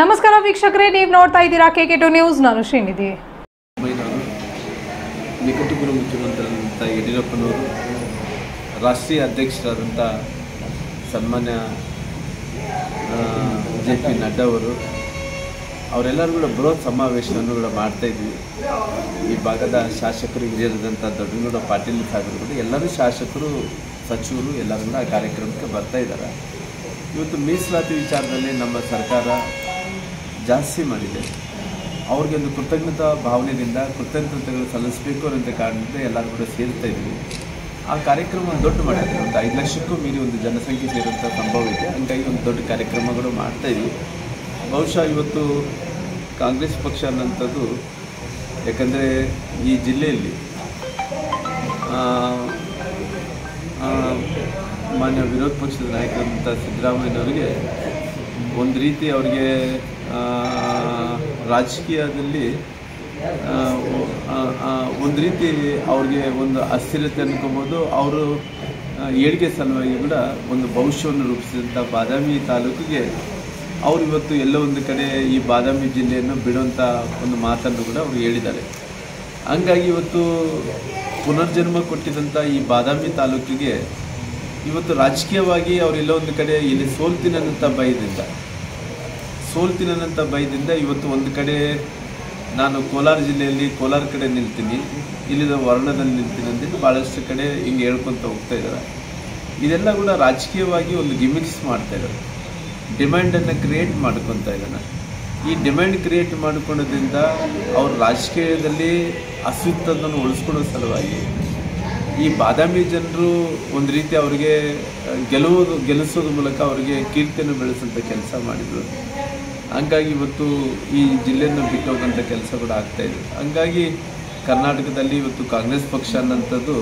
ನಮಸ್ಕಾರ ವೀಕ್ಷಕರೇ, ನೀವು ನೋಡ್ತಾ ಇದ್ದೀರಾ ಕೆ ಕೆ ಟು ನ್ಯೂಸ್ ನಾನು ಶ್ರೀನಿಧಿ. ನಿಕಟಪೂರ್ವ ಮುಖ್ಯಮಂತ್ರಿಯಾದಂಥ ಯಡಿಯೂರಪ್ಪನವರು ರಾಷ್ಟ್ರೀಯ ಅಧ್ಯಕ್ಷರಾದಂಥ ಸನ್ಮಾನ್ಯ ಜೆ ಪಿ ನಡ್ಡಾ ಅವರು, ಅವರೆಲ್ಲರೂ ಕೂಡ ಬೃಹತ್ ಸಮಾವೇಶವನ್ನು ಕೂಡ ಮಾಡ್ತಾ ಇದ್ವಿ. ಈ ಭಾಗದ ಶಾಸಕರು ಹಿರಿಯರಾದಂಥ ದೊಡ್ಡಗೌಡ ಪಾಟೀಲ್ ಸಾಗರ್ ಕೂಡ ಎಲ್ಲರೂ ಶಾಸಕರು, ಸಚಿವರು ಎಲ್ಲರೂ ಆ ಕಾರ್ಯಕ್ರಮಕ್ಕೆ ಬರ್ತಾ ಇದ್ದಾರೆ. ಇವತ್ತು ಮೀಸಲಾತಿ ವಿಚಾರದಲ್ಲಿ ನಮ್ಮ ಸರ್ಕಾರ ಜಾಸ್ತಿ ಮಾಡಿದೆ. ಅವ್ರಿಗೆ ಒಂದು ಕೃತಜ್ಞತಾ ಭಾವನೆಯಿಂದ ಕೃತಜ್ಞತೆಗಳು ಸಲ್ಲಿಸಬೇಕು ಅನ್ನೋ ಕಾರಣದಿಂದ ಎಲ್ಲರೂ ಕೂಡ ಸೇರ್ತಾ ಇದ್ವಿ. ಆ ಕಾರ್ಯಕ್ರಮ ದೊಡ್ಡ ಮಾಡಿದ್ರೆ. ಒಂದು ಐದು ಲಕ್ಷಕ್ಕೂ ಮೀರಿ ಒಂದು ಜನಸಂಖ್ಯೆ ಸೇರುವಂಥ ಸಂಭವ ಇದೆ. ಹಂಗಾಗಿ ಒಂದು ದೊಡ್ಡ ಕಾರ್ಯಕ್ರಮಗಳು ಮಾಡ್ತಾಯಿದ್ವಿ ಬಹುಶಃ ಇವತ್ತು ಕಾಂಗ್ರೆಸ್ ಪಕ್ಷ ಅನ್ನೋಂಥದ್ದು, ಯಾಕಂದರೆ ಈ ಜಿಲ್ಲೆಯಲ್ಲಿ ಮಾನ್ಯ ವಿರೋಧ ಪಕ್ಷದ ನಾಯಕರಂಥ ಸಿದ್ದರಾಮಯ್ಯನವರಿಗೆ ಒಂದು ರೀತಿ ಅವರಿಗೆ ರಾಜಕೀಯದಲ್ಲಿ ಒಂದು ರೀತಿ ಅವ್ರಿಗೆ ಒಂದು ಅಸ್ಥಿರತೆ ಅನ್ಕೊಬೋದು. ಅವರು ಏಳಿಗೆ ಸಲುವಾಗಿ ಕೂಡ ಒಂದು ಭವಿಷ್ಯವನ್ನು ರೂಪಿಸಿದಂಥ ಬಾದಾಮಿ ತಾಲೂಕಿಗೆ ಅವರು ಇವತ್ತು ಎಲ್ಲೋ ಒಂದು ಕಡೆ ಈ ಬಾದಾಮಿ ಜಿಲ್ಲೆಯನ್ನು ಬಿಡುವಂಥ ಒಂದು ಮಾತನ್ನು ಕೂಡ ಅವರು ಹೇಳಿದ್ದಾರೆ. ಹಂಗಾಗಿ ಇವತ್ತು ಪುನರ್ಜನ್ಮ ಕೊಟ್ಟಿದಂಥ ಈ ಬಾದಾಮಿ ತಾಲೂಕಿಗೆ ಇವತ್ತು ರಾಜಕೀಯವಾಗಿ ಅವರೆಲ್ಲ ಒಂದು ಕಡೆ ಇಲ್ಲಿ ಸೋಲ್ತಿನಂಥ ಭಯದಿಂದ ಸೋಲ್ತಿನಂಥ ಭಯದಿಂದ ಇವತ್ತು ಒಂದು ಕಡೆ ನಾನು ಕೋಲಾರ ಜಿಲ್ಲೆಯಲ್ಲಿ ಕೋಲಾರ ಕಡೆ ನಿಲ್ತೀನಿ ಇಲ್ಲಿದ ವರ್ಣದಲ್ಲಿ ನಿಲ್ತೀನಿ ಅಂತೇಳಿ ಭಾಳಷ್ಟು ಕಡೆ ಹಿಂಗೆ ಹೇಳ್ಕೊತ ಹೋಗ್ತಾ ಇದ್ದಾರೆ. ಇದೆಲ್ಲ ಕೂಡ ರಾಜಕೀಯವಾಗಿ ಒಂದು ಗಿಮಿಕ್ಸ್ ಮಾಡ್ತಾ ಇದ್ದಾರೆ. ಡಿಮ್ಯಾಂಡನ್ನು ಕ್ರಿಯೇಟ್ ಮಾಡ್ಕೊತಾ ಇದ್ದಾನೆ ಈ ಡಿಮ್ಯಾಂಡ್ ಕ್ರಿಯೇಟ್ ಮಾಡ್ಕೊಳ್ಳೋದ್ರಿಂದ ಅವ್ರ ರಾಜಕೀಯದಲ್ಲಿ ಅಸ್ತಿತ್ವವನ್ನು ಉಳಿಸ್ಕೊಳ್ಳೋ ಸಲುವಾಗಿ ಈ ಬಾದಾಮಿ ಜನರು ಒಂದು ರೀತಿ ಅವರಿಗೆ ಗೆಲುವುದು ಗೆಲ್ಲಿಸೋದ್ರ ಮೂಲಕ ಅವರಿಗೆ ಕೀರ್ತಿಯನ್ನು ಬೆಳೆಸುವಂಥ ಕೆಲಸ ಮಾಡಿದರು. ಹಂಗಾಗಿ ಇವತ್ತು ಈ ಜಿಲ್ಲೆಯನ್ನು ಬಿಟ್ಟು ಕೆಲಸ ಕೂಡ ಆಗ್ತಾ ಇದೆ. ಹಂಗಾಗಿ ಕರ್ನಾಟಕದಲ್ಲಿ ಇವತ್ತು ಕಾಂಗ್ರೆಸ್ ಪಕ್ಷ ಅನ್ನೋಂಥದ್ದು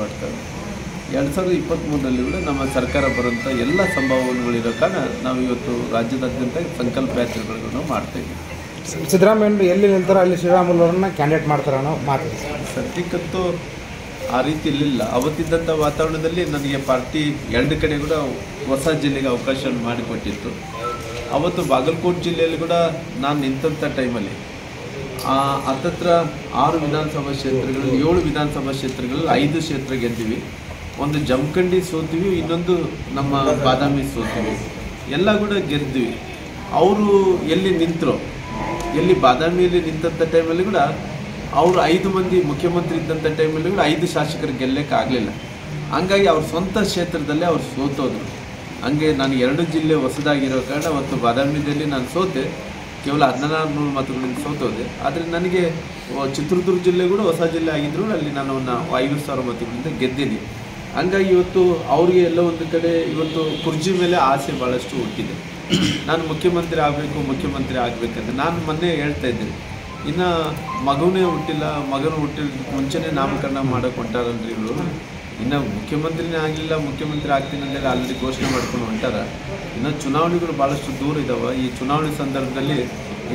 ಮಾಡ್ತಾರೆ ಎರಡು ಸಾವಿರದ ಇಪ್ಪತ್ತ್ಮೂರರಲ್ಲಿ ಕೂಡ ನಮ್ಮ ಸರ್ಕಾರ ಬರುವಂಥ ಎಲ್ಲ ಸಂಭಾವನೆಗಳಿರೋ ಕಾರಣ ನಾವು ಇವತ್ತು ರಾಜ್ಯದಾದ್ಯಂತ ಸಂಕಲ್ಪ ಯಾತ್ರೆಗಳನ್ನು ನಾವು ಮಾಡ್ತಾ ಇದ್ದೀವಿ. ಸಿದ್ದರಾಮಯ್ಯರು ಎಲ್ಲಿ ನಿಲ್ತಾರೋ ಅಲ್ಲಿ ಶ್ರೀರಾಮುಲು ಅವರನ್ನು ಕ್ಯಾಂಡಿಡೇಟ್ ಮಾಡ್ತಾರೆ ಅನ್ನೋ ಮಾತು. ಸದ್ಯಕ್ಕಂತೂ ಆ ರೀತಿ ಇರಲಿಲ್ಲ. ಅವತ್ತಿದ್ದಂಥ ವಾತಾವರಣದಲ್ಲಿ ನನಗೆ ಪಾರ್ಟಿ ಎರಡು ಕಡೆ ಕೂಡ ಹೊಸ ಜಿಲ್ಲೆಗೆ ಅವಕಾಶ ಮಾಡಿಕೊಟ್ಟಿತ್ತು. ಅವತ್ತು ಬಾಗಲಕೋಟೆ ಜಿಲ್ಲೆಯಲ್ಲಿ ಕೂಡ ನಾನು ನಿಂತಂಥ ಟೈಮಲ್ಲಿ ಹತ್ತತ್ರ ಆರು ವಿಧಾನಸಭಾ ಕ್ಷೇತ್ರಗಳಲ್ಲಿ, ಏಳು ವಿಧಾನಸಭಾ ಕ್ಷೇತ್ರಗಳಲ್ಲಿ ಐದು ಕ್ಷೇತ್ರ ಗೆದ್ದೀವಿ. ಒಂದು ಜಮಖಂಡಿ ಸೋತೀವಿ, ಇನ್ನೊಂದು ನಮ್ಮ ಬಾದಾಮಿ ಸೋತೀವಿ. ಎಲ್ಲ ಕೂಡ ಗೆದ್ದಿವಿ. ಅವರು ಎಲ್ಲಿ ನಿಂತರೋ, ಎಲ್ಲಿ ಬಾದಾಮಿಯಲ್ಲಿ ನಿಂತಂಥ ಟೈಮಲ್ಲಿ ಕೂಡ ಅವರು ಐದು ಮಂದಿ ಮುಖ್ಯಮಂತ್ರಿ ಇದ್ದಂಥ ಟೈಮಲ್ಲಿ ಕೂಡ ಐದು ಶಾಸಕರು ಗೆಲ್ಲಕ್ಕೆ ಆಗಲಿಲ್ಲ ಹಂಗಾಗಿ ಅವ್ರ ಸ್ವಂತ ಕ್ಷೇತ್ರದಲ್ಲೇ ಅವ್ರು ಸೋತೋದ್ರು. ಹಂಗೆ ನಾನು ಎರಡು ಜಿಲ್ಲೆ ಹೊಸದಾಗಿರೋ ಕಾರಣ ಅವತ್ತು ಬಾದಾಮಿದಲ್ಲಿ ನಾನು ಸೋತೆ, ಕೇವಲ ಹದಿನಾರು ನೂರು ಮತಗಳಿಂದ ಸೋತೋದೆ. ಆದರೆ ನನಗೆ ಚಿತ್ರದುರ್ಗ ಜಿಲ್ಲೆ ಕೂಡ ಹೊಸ ಜಿಲ್ಲೆ ಆಗಿದ್ರು, ಅಲ್ಲಿ ನಾನು ಐವತ್ತು ಸಾವಿರ ಮತಗಳಿಂದ ಗೆದ್ದೀನಿ ಹಂಗಾಗಿ ಇವತ್ತು ಅವರಿಗೆ ಎಲ್ಲ ಒಂದು ಕಡೆ ಇವತ್ತು ಕುರ್ಜಿ ಮೇಲೆ ಆಸೆ ಭಾಳಷ್ಟು ಹುಟ್ಟಿದೆ. ನಾನು ಮುಖ್ಯಮಂತ್ರಿ ಆಗಬೇಕು, ಮುಖ್ಯಮಂತ್ರಿ ಆಗಬೇಕಂತ ನಾನು ಮೊನ್ನೆ ಹೇಳ್ತಾ ಇದ್ದೀನಿ. ಇನ್ನು ಮಗುವೇ ಹುಟ್ಟಿಲ್ಲ, ಮಗನ ಹುಟ್ಟಿದ ಮುಂಚೆನೇ ನಾಮಕರಣ ಮಾಡೋಕೆ ಹೊಂಟಾರಲ್ರಿ ಇವರು. ಇನ್ನು ಮುಖ್ಯಮಂತ್ರಿನೇ ಆಗಲಿಲ್ಲ, ಮುಖ್ಯಮಂತ್ರಿ ಆಗ್ತೀನಿ ಅಂತೇಳಿ ಆಲ್ರೆಡಿ ಘೋಷಣೆ ಮಾಡ್ಕೊಂಡು ಹೊಂಟಾರ. ಇನ್ನು ಚುನಾವಣೆಗಳು ಭಾಳಷ್ಟು ದೂರ ಇದ್ದಾವೆ ಈ ಚುನಾವಣೆ ಸಂದರ್ಭದಲ್ಲಿ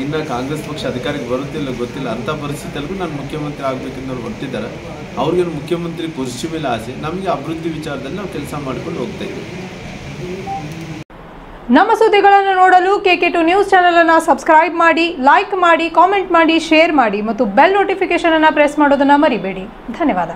ಇನ್ನು ಕಾಂಗ್ರೆಸ್ ಪಕ್ಷ ಅಧಿಕಾರಕ್ಕೆ ಬರುತ್ತಿಲ್ಲ ಗೊತ್ತಿಲ್ಲ. ಅಂಥ ಪರಿಸ್ಥಿತಿಯಲ್ಲಿಗೂ ನಾನು ಮುಖ್ಯಮಂತ್ರಿ ಆಗಬೇಕೆಂದು ಅವ್ರು ಹೊರಟಿದ್ದಾರೆ. ಅವ್ರಿಗೇನು ಮುಖ್ಯಮಂತ್ರಿ ಕುರ್ಚಿ ಮೇಲೆ ಆಸೆ, ನಮಗೆ ಅಭಿವೃದ್ಧಿ ವಿಚಾರದಲ್ಲಿ ನಾವು ಕೆಲಸ ಮಾಡ್ಕೊಂಡು ಹೋಗ್ತಾ ನಮ್ಮ ಸುದ್ದಿಗಳನ್ನು ನೋಡಲು K K to news channel ಅನ್ನು ಸಬ್ಸ್ಕ್ರೈಬ್ ಮಾಡಿ ಲೈಕ್ ಮಾಡಿ ಕಾಮೆಂಟ್ ಮಾಡಿ ಶೇರ್ ಮಾಡಿ ಮತ್ತು ಬೆಲ್ ನೋಟಿಫಿಕೇಶನ್ ಅನ್ನು ಪ್ರೆಸ್ ಮಾಡೋದನ್ನ ಮರಿಬೇಡಿ. ಧನ್ಯವಾದ.